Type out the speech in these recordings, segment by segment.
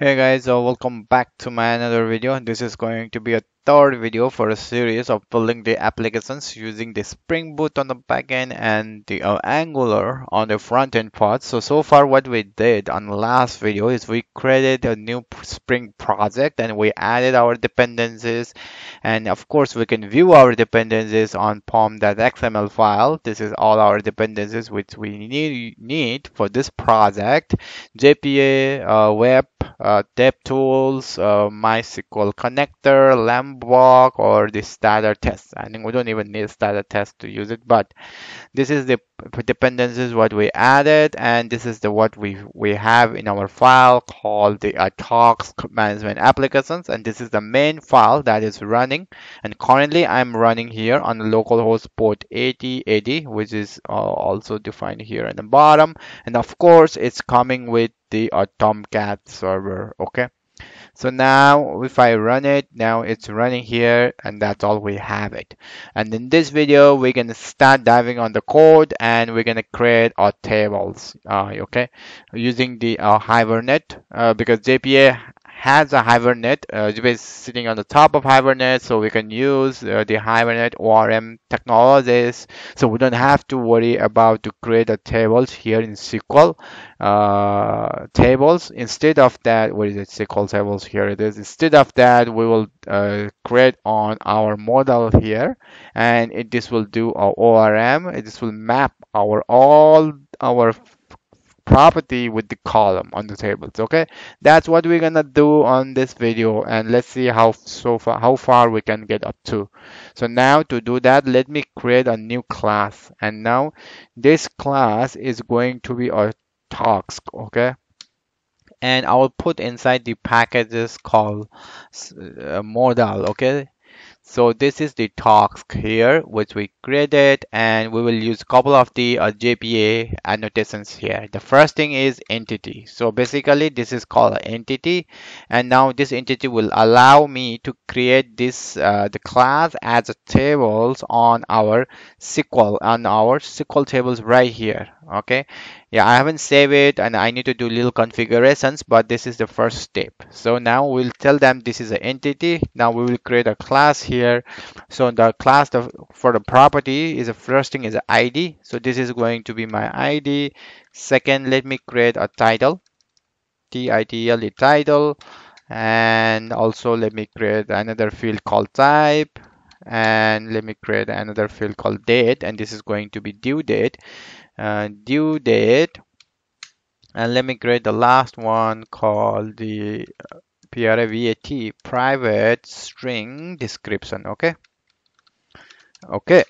Hey guys, uh, welcome back to my another video. This is going to be a third video for a series of building the applications using the Spring Boot on the backend and the uh, Angular on the front end part. So, so far what we did on the last video is we created a new Spring project and we added our dependencies. And of course, we can view our dependencies on pom.xml file. This is all our dependencies which we need, need for this project. JPA, uh, web, uh, DevTools, uh, MySQL connector, Lombok, or the starter test. I think we don't even need starter test to use it, but this is the dependencies what we added, and this is the what we we have in our file called the uh, Tox management applications, and this is the main file that is running. And currently, I'm running here on the localhost port 8080, which is uh, also defined here at the bottom. And of course, it's coming with the Tomcat server. Okay. So now if I run it, now it's running here and that's all we have it. And in this video, we're going to start diving on the code and we're going to create our tables, uh, okay, using the uh, Hibernate uh, because JPA has a Hibernate. Uh, is sitting on the top of Hibernate, so we can use uh, the Hibernate ORM technologies. So we don't have to worry about to create the tables here in SQL uh, tables. Instead of that, what is it? SQL tables here it is. Instead of that, we will uh, create on our model here, and it, this will do our ORM. This will map our all our property with the column on the tables okay? That's what we're gonna do on this video and let's see how so far how far we can get up to. So now to do that let me create a new class. And now this class is going to be a task okay? And I will put inside the packages called uh, model okay so this is the task here, which we created, and we will use a couple of the uh, JPA annotations here. The first thing is entity. So basically this is called entity, and now this entity will allow me to create this uh, the class as a tables on our SQL on our SQL tables right here. Okay, yeah I haven't saved it and I need to do little configurations but this is the first step. So now we'll tell them this is an entity. Now we will create a class here. So the class for the property is the first thing is ID so this is going to be my ID second let me create a title. T-I-T-L title. And also let me create another field called type. And let me create another field called date. And this is going to be due date uh, due date. And let me create the last one called the uh, private private string description okay? Okay.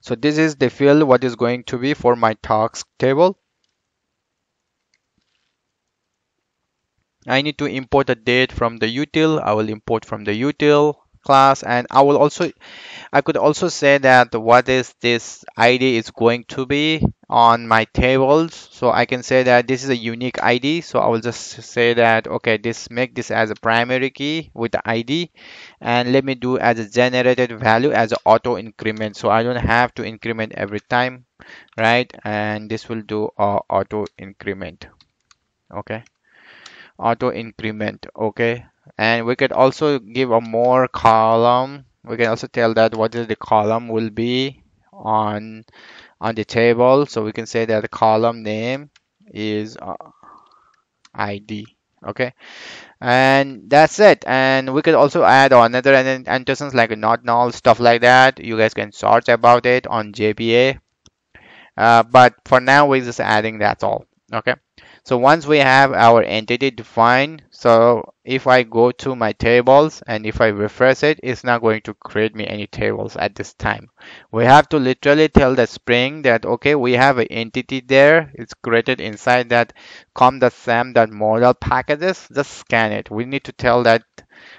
So this is the field what is going to be for my task table. I need to import a date from the util. I will import from the util class and I will also I could also say that what is this ID is going to be on my tables. So I can say that this is a unique ID so I will just say that okay this make this as a primary key with the ID and let me do as a generated value as an auto increment. So I don't have to increment every time right? And this will do a auto increment okay? Auto increment okay and we could also give a more column. We can also tell that what is the column will be on on the table. So we can say that the column name is uh, id okay? And that's it. And we could also add another and annotations like not null stuff like that. You guys can search about it on jpa uh, but for now we're just adding that's all. Okay so once we have our entity defined, so if I go to my tables and if I refresh it, it's not going to create me any tables at this time. We have to literally tell the Spring that, okay, we have an entity there. It's created inside that com.sam.model packages. Just scan it. We need to tell that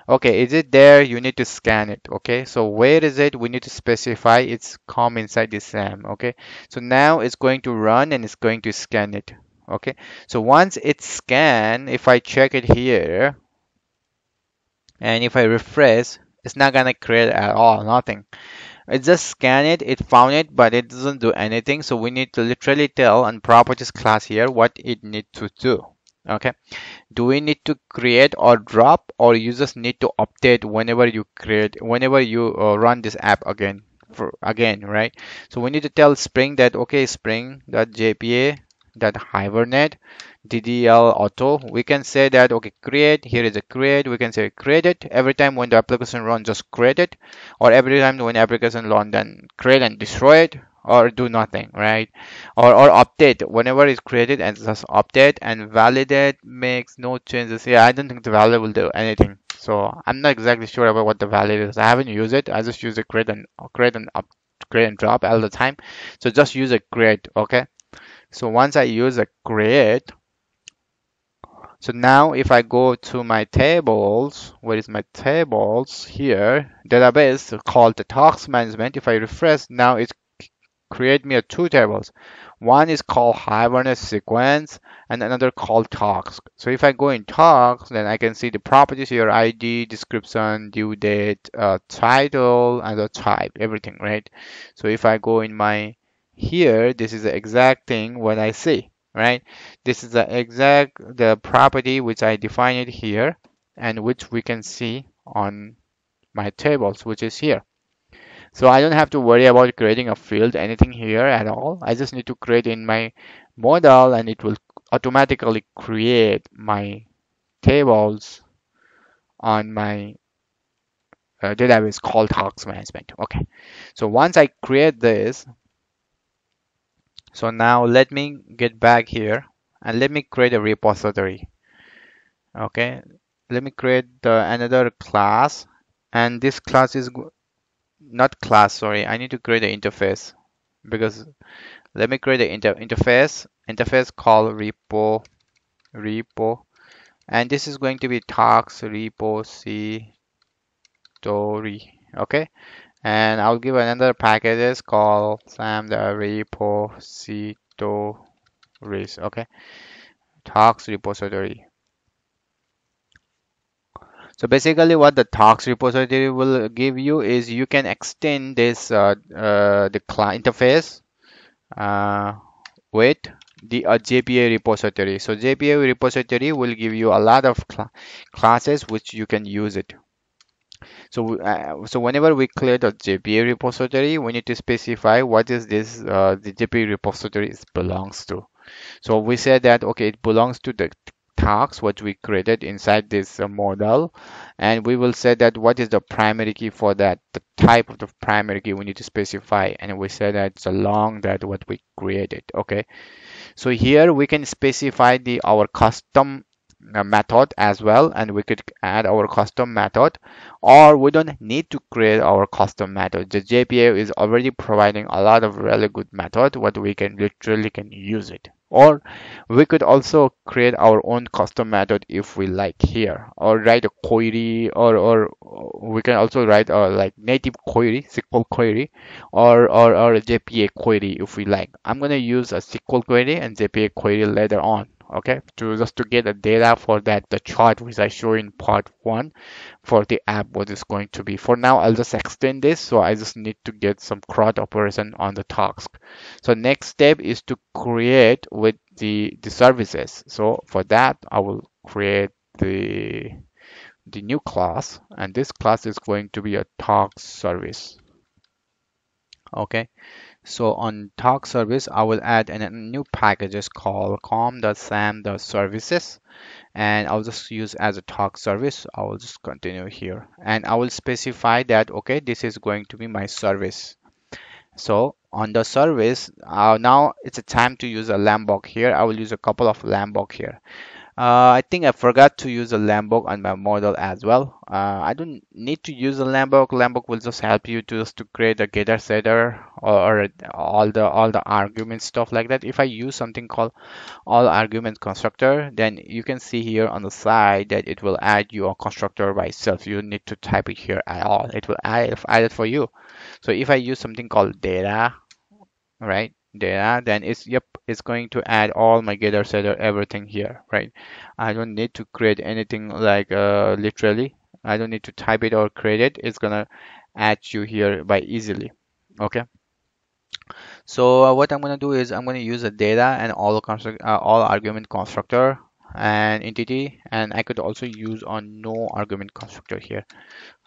okay is it there you need to scan it okay so where is it we need to specify it's com inside the sam okay so now it's going to run and it's going to scan it okay? So once it's scanned if I check it here and if I refresh it's not gonna create at all nothing. It just scan it it found it but it doesn't do anything. So we need to literally tell on properties class here what it needs to do. Okay? Do we need to create or drop or you just need to update whenever you create whenever you uh, run this app again for again right? So we need to tell spring that okay spring.jpa that hibernate ddl auto. We can say that okay create here is a create. We can say create it. Every time when the application run just create it. Or every time when application run then create and destroy it or do nothing right? Or, or update. Whenever it's created and just update and validate makes no changes. Yeah i don't think the value will do anything. So i'm not exactly sure about what the value is. I haven't used it. I just use a create and create and up create and drop all the time. So just use a create okay so once i use a create so now if I go to my tables, where is my tables? Here, database called the task management. If I refresh, now it's create me a two tables. One is called Hibernate sequence and another called task. So if I go in task, then I can see the properties here, ID, description, due date, uh, title, and the type, everything, right? So if I go in my here, this is the exact thing what I see, right? This is the exact the property which I defined here and which we can see on my tables, which is here. So I don't have to worry about creating a field, anything here at all. I just need to create in my model and it will automatically create my tables on my uh, database called task management. Okay, so once I create this, so now let me get back here and let me create a repository. Okay, let me create the, another class. And this class is not class sorry. I need to create an interface. Because let me create an inter interface interface called repo repo. And this is going to be talks repo c repository. Okay and I'll give another packages called sam the repositories okay task repository so basically what the task repository will give you is you can extend this uh, uh, the client interface uh, with the uh, JPA repository. So JPA repository will give you a lot of cl classes which you can use it. So, uh, so whenever we clear the JPA repository, we need to specify what is this uh, the JPA repository belongs to. So we said that okay, it belongs to the tags what we created inside this uh, model and we will say that what is the primary key for that the type of the primary key we need to specify and we say that it's along that what we created okay so here we can specify the our custom Uh, method as well and we could add our custom method or we don't need to create our custom method. The JPA is already providing a lot of really good method what we can literally can use it. Or we could also create our own custom method if we like here or write a query or or we can also write a like native query SQL query or or, or a JPA query if we like. I'm gonna use a SQL query and JPA query later on okay to just to get the data for that the chart which I show in part one for the app what is going to be. For now I'll just extend this so I just need to get some CRUD operation on the task. So next step is to create with the the services. So for that I will create the the new class and this class is going to be a task service. Okay so on talk service, I will add a new packages called com.sam.services and I'll just use as a talk service. I will just continue here and I will specify that, okay, this is going to be my service. So on the service, uh, now it's a time to use a Lombok here. I will use a couple of Lombok here. Uh, I think I forgot to use a Lombok on my model as well. Uh, I don't need to use a Lombok. Lombok will just help you to just to create a getter setter or, or, all the all the argument stuff like that. If I use something called all argument constructor, then you can see here on the side that it will add you a constructor by itself. You don't need to type it here at all. It will add, add it for you. So if I use something called data, right? Data then it's yep it's going to add all my getter setter everything here right? I don't need to create anything like uh, literally. I don't need to type it or create it. It's gonna add you here by easily okay? So uh, what I'm gonna do is I'm gonna use a data and all construct uh, all argument constructor and entity and I could also use on no argument constructor here.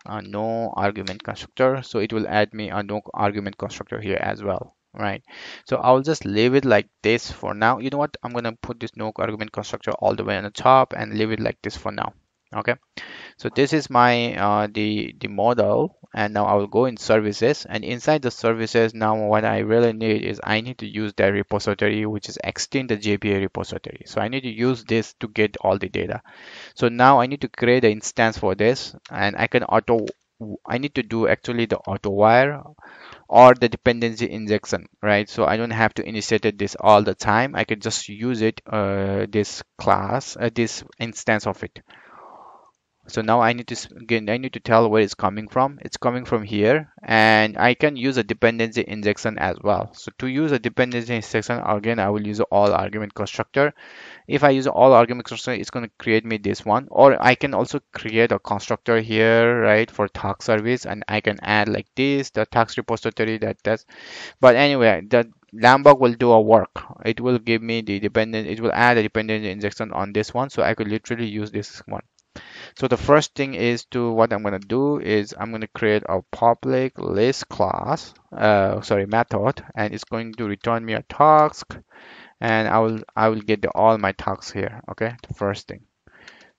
Uh, no argument constructor. So it will add me a no argument constructor here as well right. So I'll just leave it like this for now. You know what? I'm gonna put this no argument constructor all the way on the top and leave it like this for now. Okay? So this is my uh, the the model. And now I will go in services. And inside the services now what I really need is I need to use that repository which is extend the JPA repository. So I need to use this to get all the data. So now I need to create an instance for this. And I can auto I need to do actually the auto wire or the dependency injection right? So I don't have to initiate this all the time. I can just use it uh, this class uh, this instance of it so now I need to again I need to tell where it's coming from. It's coming from here and I can use a dependency injection as well. So to use a dependency injection again I will use all argument constructor. If I use all argument constructor it's going to create me this one. Or I can also create a constructor here right for task service and I can add like this the tax repository that does but anyway the Lombok will do a work. It will give me the dependent it will add a dependency injection on this one. So I could literally use this one so the first thing is to what I'm going to do is I'm going to create a public list class, uh, sorry, method, and it's going to return me a task, and I will I will get the, all my tasks here. Okay, the first thing.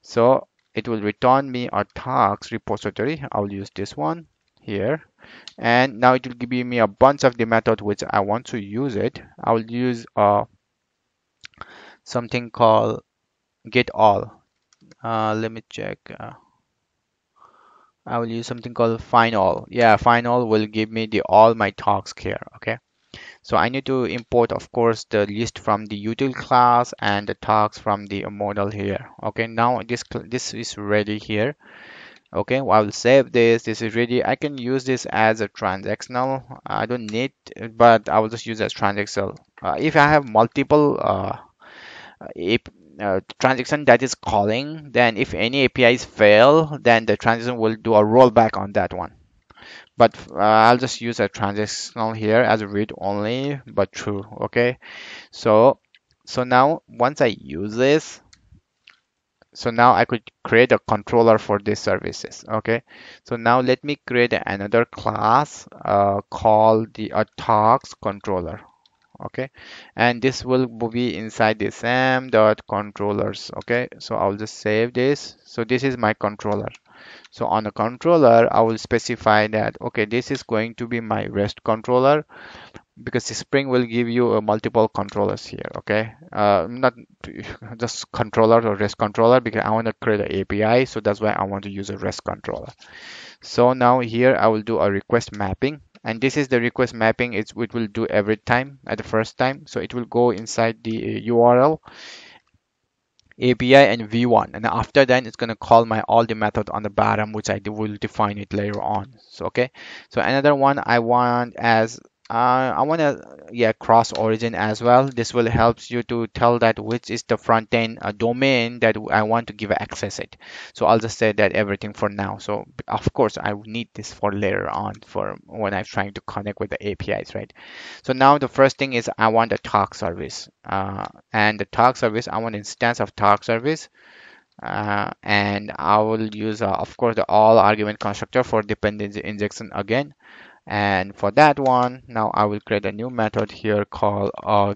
So it will return me a task repository. I will use this one here, and now it will give me a bunch of the method which I want to use it. I will use uh, something called get all uh, let me check. Uh, I will use something called find all yeah find all will give me the all my talks here okay? So I need to import of course the list from the util class and the talks from the model here okay? Now this this is ready here okay? Well, I will save this. This is ready. I can use this as a transactional. I don't need but I will just use as transactional. Uh, if I have multiple uh, if uh, transaction that is calling, then if any APIs fail, then the transaction will do a rollback on that one. But uh, I'll just use a transactional here as a read only, but true. Okay. So, so now once I use this, so now I could create a controller for these services. Okay. So now let me create another class uh, called the uh, controller okay? And this will be inside the sam dot controllers okay? So i'll just save this. So this is my controller. So on the controller i will specify that okay this is going to be my rest controller because spring will give you uh, multiple controllers here okay? Uh, not just controller or rest controller because i want to create an api so that's why i want to use a rest controller. So now here i will do a request mapping and this is the request mapping. It's, it will do every time at the first time. So it will go inside the uh, url API and v1 and after that it's going to call my all the method on the bottom which I will define it later on. So okay? So another one I want as uh, I want to yeah cross origin as well. This will helps you to tell that which is the front end uh, domain that I want to give access it. So I'll just say that everything for now. So of course I need this for later on for when I'm trying to connect with the APIs right? So now the first thing is I want a talk service. Uh, and the talk service I want instance of talk service. Uh, and I will use uh, of course the all argument constructor for dependency injection again and for that one now I will create a new method here called uh,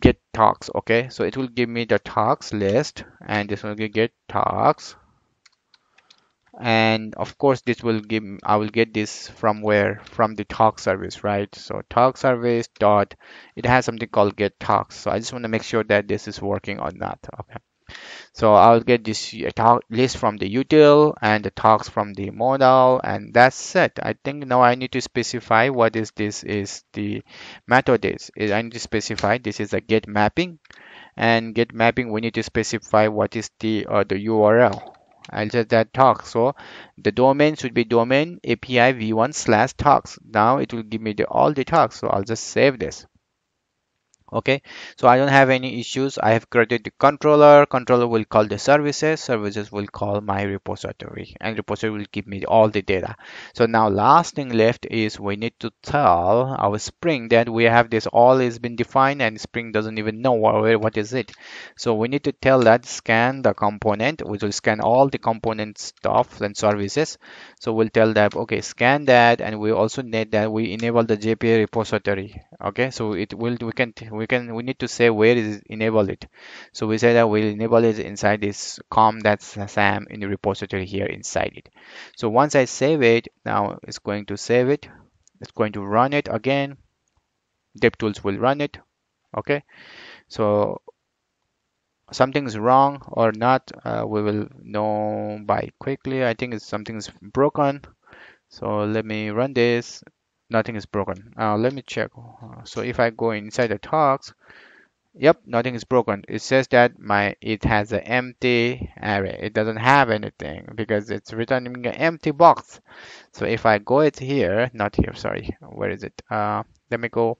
get talks okay? So it will give me the talks list and this will get talks. And of course this will give I will get this from where? From the talk service right? So talk service dot it has something called get talks. So I just want to make sure that this is working or not okay so I'll get this list from the util and the talks from the model and that's it. I think now I need to specify what is this is the method is. I need to specify this is a get mapping and get mapping we need to specify what is the uh, the URL. I'll just that talk. So the domain should be domain API v1 slash talks. Now it will give me the all the talks. So I'll just save this. Okay? So i don't have any issues. I have created the controller. Controller will call the services. Services will call my repository and repository will give me all the data. So now last thing left is we need to tell our spring that we have this all has been defined and spring doesn't even know what, what is it. So we need to tell that scan the component. Which will scan all the component stuff and services. So we'll tell that okay scan that and we also need that we enable the jpa repository. Okay? So it will we can we can we need to say where is enable it. So we say that we'll enable it inside this com that's sam in the repository here inside it. So once i save it now it's going to save it. It's going to run it again. Devtools will run it. Okay? So something's wrong or not uh, we will know by quickly. I think it's something's broken. So let me run this nothing is broken. Uh, let me check. Uh, so if I go inside the talks yep nothing is broken. It says that my it has an empty array. It doesn't have anything because it's returning an empty box. So if I go it here not here sorry where is it? Uh, let me go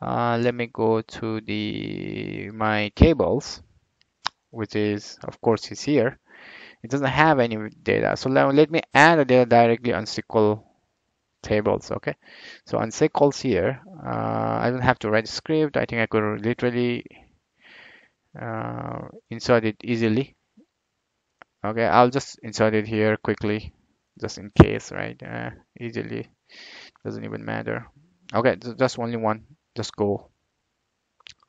uh, let me go to the my tables which is of course is here. It doesn't have any data. So let, let me add a data directly on SQL tables okay? So on SQLs here uh, I don't have to write script. I think I could literally uh, insert it easily. Okay I'll just insert it here quickly just in case right? Uh, easily. Doesn't even matter. Okay just only one. Just go.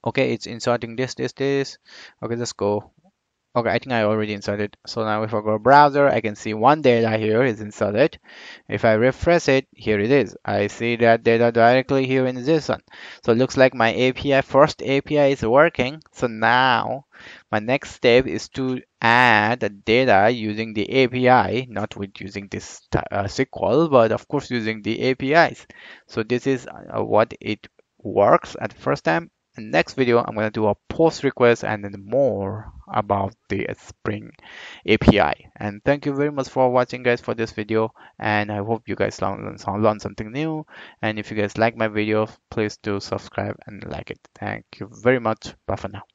Okay it's inserting this this this. Okay just go Okay, I think I already inserted. So now if I go browser, I can see one data here is inserted. If I refresh it, here it is. I see that data directly here in this one. So it looks like my API, first API is working. So now my next step is to add the data using the API, not with using this uh, SQL, but of course using the APIs. So this is uh, what it works at first time in next video, I'm going to do a post request and then more about the Spring API. And thank you very much for watching guys for this video. And I hope you guys learn, learn something new. And if you guys like my video, please do subscribe and like it. Thank you very much. Bye for now.